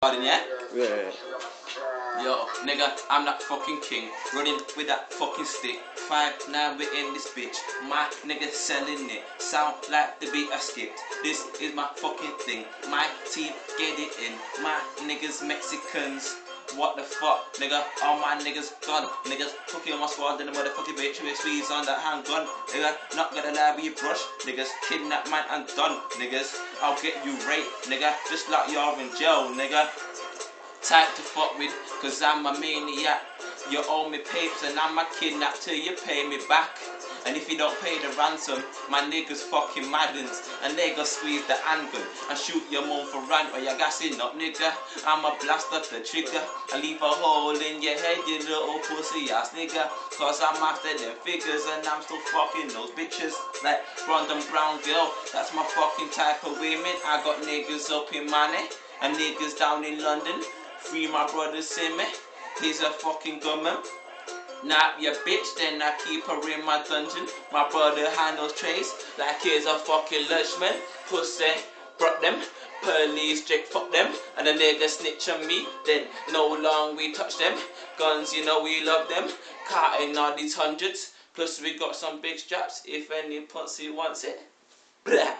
Pardon, yeah? Yeah. Yo, nigga, I'm that fucking king. Running with that fucking stick. Five, nine, we in this bitch. My nigga selling it. Sound like the beat I skipped. This is my fucking thing. My team get it in. My niggas Mexicans. What the fuck, nigga? All my niggas gone. Niggas fucking on my squad, then the motherfucking bitch with squeeze on that handgun. Nigga, not gonna lie your brush. Niggas kidnap man and done. Niggas, I'll get you raped, nigga. Just like you're in jail, nigga. Type to fuck with, cause I'm a maniac. You owe me papes and I'm a kidnap till you pay me back. And if you don't pay the ransom, my niggas fucking maddens. And they go squeeze the handgun and shoot your mum for rant or you're gassing up, nigga. I'ma blast up the trigger and leave a hole in your head, you little pussy ass nigga. Cause I'm after them figures and I'm still fucking those bitches. Like Rondon Brown girl, that's my fucking type of women. I got niggas up in money and niggas down in London. Free my brother me. He's a fucking gunman. Nah, your bitch, then I keep her in my dungeon. My brother handles trace like he's a fucking lunchman. Pussy, brought them. Police check fuck them. And the nigga snitch on me, then no long we touch them. Guns, you know we love them. Carting all these hundreds. Plus we got some big straps if any pussy wants it. Blah.